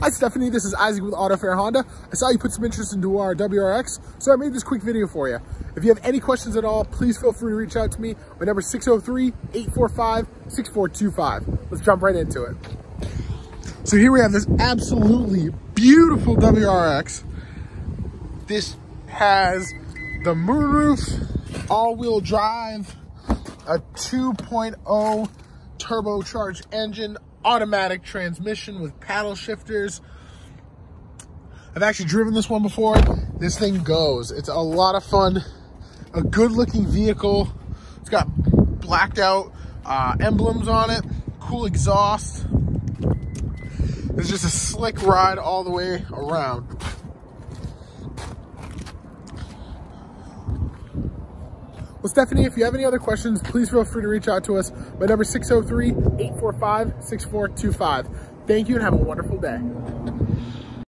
Hi Stephanie, this is Isaac with Auto Fair Honda. I saw you put some interest into our WRX, so I made this quick video for you. If you have any questions at all, please feel free to reach out to me. My number is 603-845-6425. Let's jump right into it. So here we have this absolutely beautiful WRX. This has the moonroof, all-wheel drive, a 2.0 turbocharged engine, automatic transmission with paddle shifters. I've actually driven this one before. This thing goes. It's a lot of fun. A good looking vehicle. It's got blacked out uh, emblems on it. Cool exhaust. It's just a slick ride all the way around. Well, Stephanie, if you have any other questions, please feel free to reach out to us. My number is 603-845-6425. Thank you and have a wonderful day.